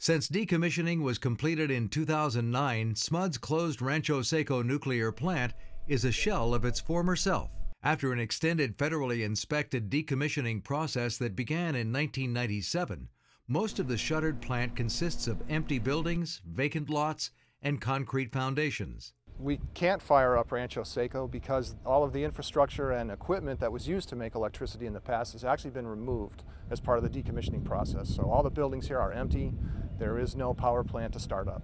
Since decommissioning was completed in 2009, SMUD's closed Rancho Seco nuclear plant is a shell of its former self. After an extended federally inspected decommissioning process that began in 1997, most of the shuttered plant consists of empty buildings, vacant lots, and concrete foundations. We can't fire up Rancho Seco because all of the infrastructure and equipment that was used to make electricity in the past has actually been removed as part of the decommissioning process. So all the buildings here are empty. There is no power plant to start up.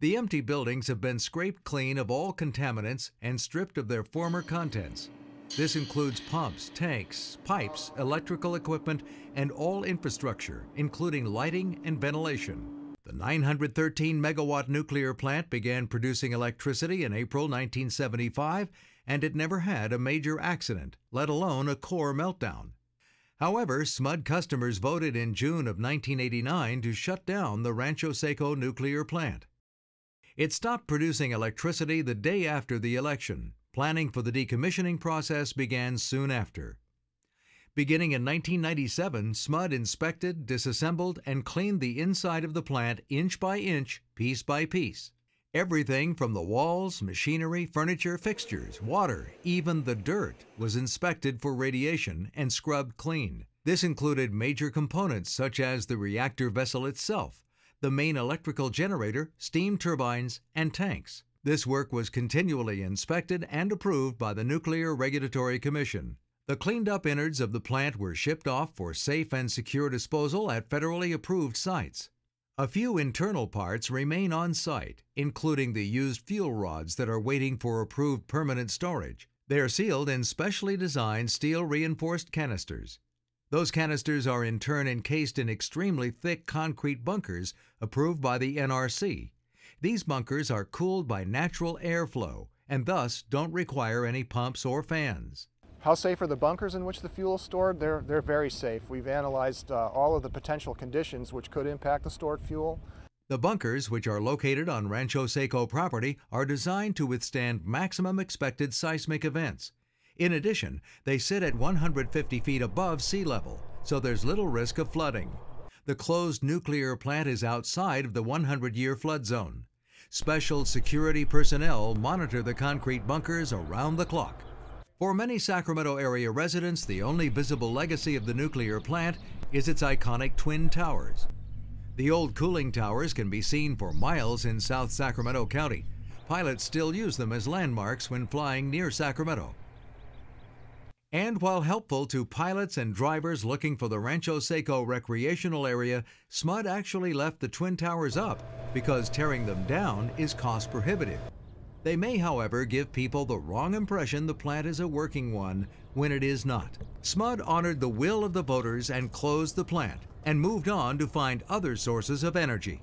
The empty buildings have been scraped clean of all contaminants and stripped of their former contents. This includes pumps, tanks, pipes, electrical equipment, and all infrastructure, including lighting and ventilation. The 913 megawatt nuclear plant began producing electricity in April 1975, and it never had a major accident, let alone a core meltdown. However, SMUD customers voted in June of 1989 to shut down the Rancho Seco nuclear plant. It stopped producing electricity the day after the election, Planning for the decommissioning process began soon after. Beginning in 1997, SMUD inspected, disassembled, and cleaned the inside of the plant inch by inch, piece by piece. Everything from the walls, machinery, furniture, fixtures, water, even the dirt was inspected for radiation and scrubbed clean. This included major components such as the reactor vessel itself, the main electrical generator, steam turbines, and tanks. This work was continually inspected and approved by the Nuclear Regulatory Commission. The cleaned up innards of the plant were shipped off for safe and secure disposal at federally approved sites. A few internal parts remain on site, including the used fuel rods that are waiting for approved permanent storage. They are sealed in specially designed steel reinforced canisters. Those canisters are in turn encased in extremely thick concrete bunkers approved by the NRC these bunkers are cooled by natural airflow and thus don't require any pumps or fans. How safe are the bunkers in which the fuel is stored? They're, they're very safe. We've analyzed uh, all of the potential conditions which could impact the stored fuel. The bunkers, which are located on Rancho Seco property, are designed to withstand maximum expected seismic events. In addition, they sit at 150 feet above sea level, so there's little risk of flooding. The closed nuclear plant is outside of the 100 year flood zone. Special security personnel monitor the concrete bunkers around the clock. For many Sacramento area residents, the only visible legacy of the nuclear plant is its iconic twin towers. The old cooling towers can be seen for miles in South Sacramento County. Pilots still use them as landmarks when flying near Sacramento. And while helpful to pilots and drivers looking for the Rancho Seco recreational area, SMUD actually left the Twin Towers up because tearing them down is cost prohibitive. They may, however, give people the wrong impression the plant is a working one when it is not. SMUD honored the will of the voters and closed the plant and moved on to find other sources of energy.